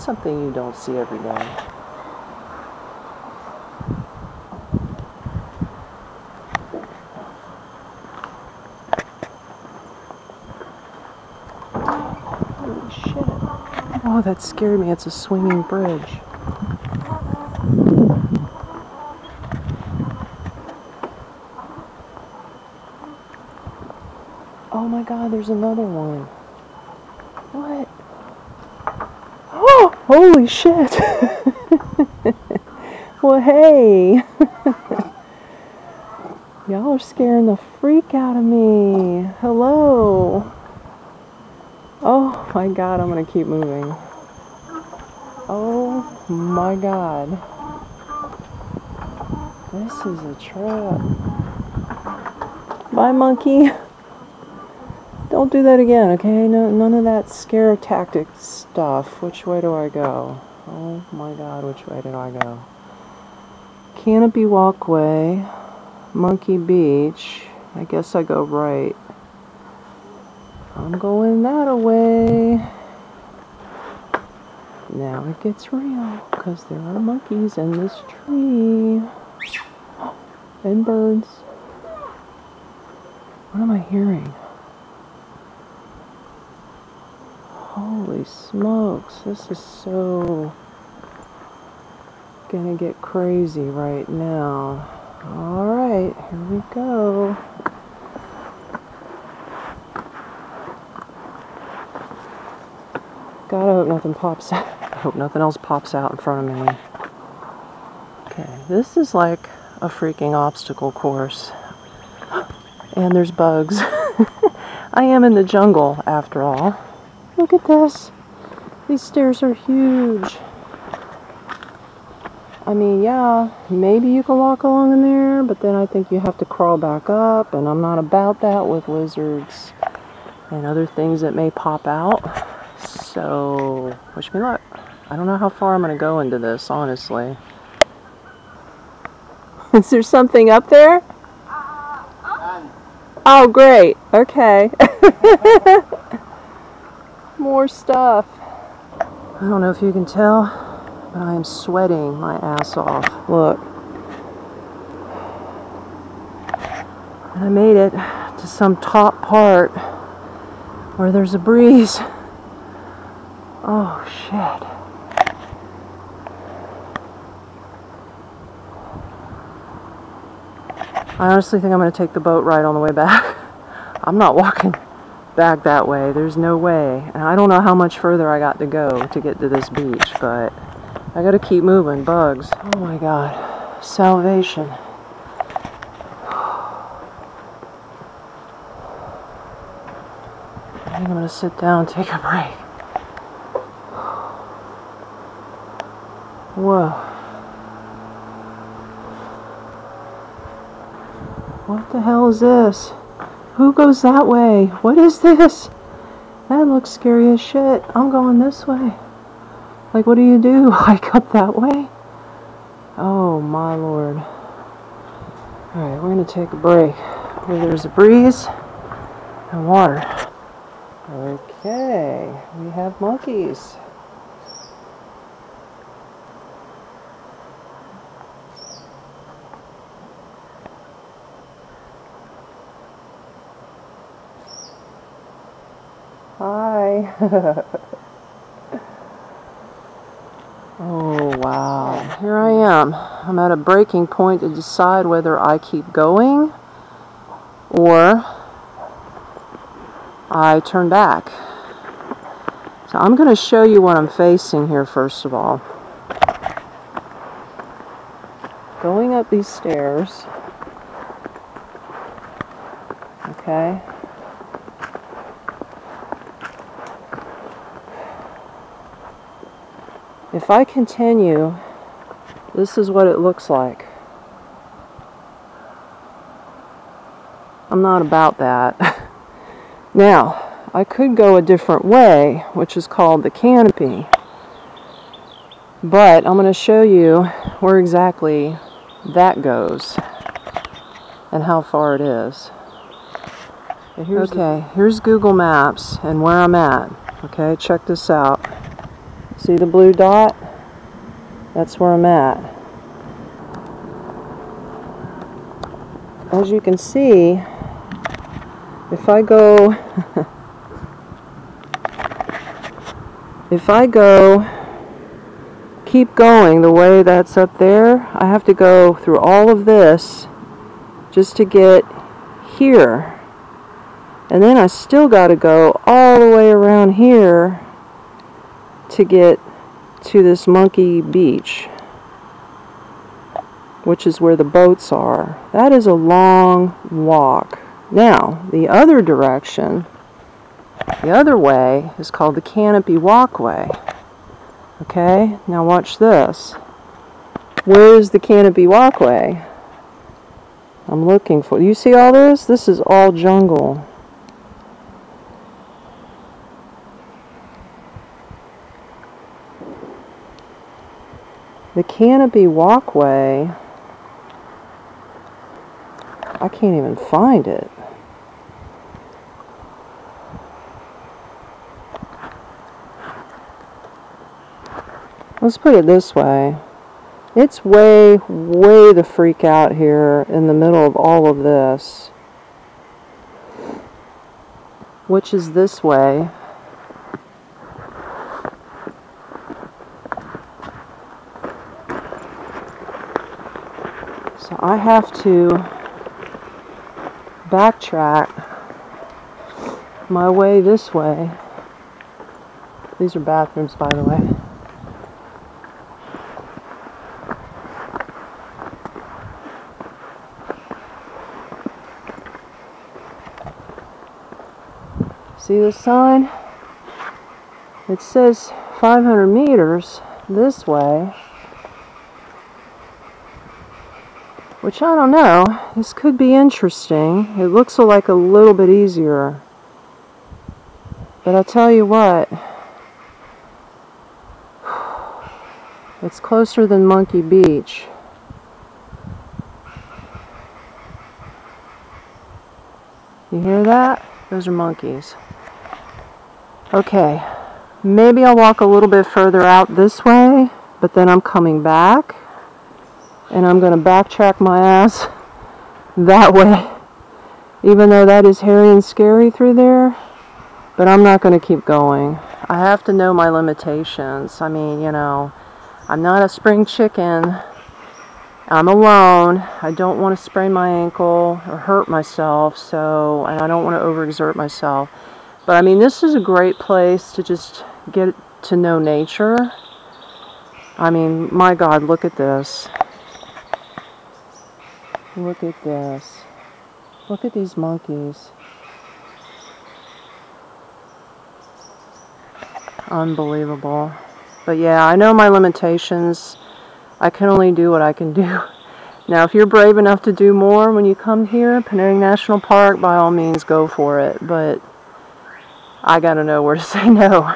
something you don't see every day. Holy shit. Oh, that scared me. It's a swinging bridge. Oh my god, there's another one. What? Holy shit. well, hey. Y'all are scaring the freak out of me. Hello. Oh my god, I'm gonna keep moving. Oh my god. This is a trap. Bye, monkey. Don't do that again, okay? No, none of that scare tactic stuff. Which way do I go? Oh my god, which way did I go? Canopy Walkway, Monkey Beach. I guess I go right. I'm going that away. Now it gets real, because there are monkeys in this tree. And birds. What am I hearing? Holy smokes, this is so gonna get crazy right now. Alright, here we go. Gotta hope nothing pops out. I hope nothing else pops out in front of me. Okay, this is like a freaking obstacle course. And there's bugs. I am in the jungle after all. Look at this. These stairs are huge. I mean, yeah, maybe you can walk along in there, but then I think you have to crawl back up, and I'm not about that with lizards and other things that may pop out. So, wish me luck. I don't know how far I'm going to go into this, honestly. Is there something up there? Uh, oh, great. Okay. More stuff. I don't know if you can tell, but I am sweating my ass off. Look. And I made it to some top part where there's a breeze. Oh, shit. I honestly think I'm going to take the boat ride on the way back. I'm not walking back that way. There's no way. And I don't know how much further I got to go to get to this beach, but I got to keep moving. Bugs. Oh my god. Salvation. I think I'm to sit down take a break. Whoa. What the hell is this? Who goes that way? What is this? That looks scary as shit. I'm going this way. Like, what do you do? Hike up that way? Oh, my lord. Alright, we're going to take a break where there's a breeze and water. Okay, we have monkeys. Oh, wow. Here I am. I'm at a breaking point to decide whether I keep going or I turn back. So I'm going to show you what I'm facing here first of all. Going up these stairs. Okay. If I continue, this is what it looks like. I'm not about that. now, I could go a different way, which is called the canopy. But I'm going to show you where exactly that goes and how far it is. Here's okay, here's Google Maps and where I'm at. Okay, check this out. See the blue dot? That's where I'm at. As you can see, if I go, if I go, keep going the way that's up there, I have to go through all of this just to get here. And then I still got to go all the way around here to get to this monkey beach, which is where the boats are. That is a long walk. Now, the other direction, the other way, is called the Canopy Walkway. Okay, now watch this. Where is the Canopy Walkway? I'm looking for. You see all this? This is all jungle. The canopy walkway, I can't even find it. Let's put it this way. It's way, way the freak out here in the middle of all of this. Which is this way. So I have to backtrack my way this way. These are bathrooms, by the way. See the sign? It says 500 meters this way. Which I don't know. This could be interesting. It looks like a little bit easier. But I'll tell you what. It's closer than Monkey Beach. You hear that? Those are monkeys. Okay, maybe I'll walk a little bit further out this way, but then I'm coming back and I'm going to backtrack my ass that way. Even though that is hairy and scary through there, but I'm not going to keep going. I have to know my limitations. I mean, you know, I'm not a spring chicken. I'm alone. I don't want to sprain my ankle or hurt myself, so, and I don't want to overexert myself. But I mean, this is a great place to just get to know nature. I mean, my God, look at this. Look at this. Look at these monkeys. Unbelievable. But yeah, I know my limitations. I can only do what I can do. Now, if you're brave enough to do more when you come here, Penang National Park, by all means, go for it. But I gotta know where to say no.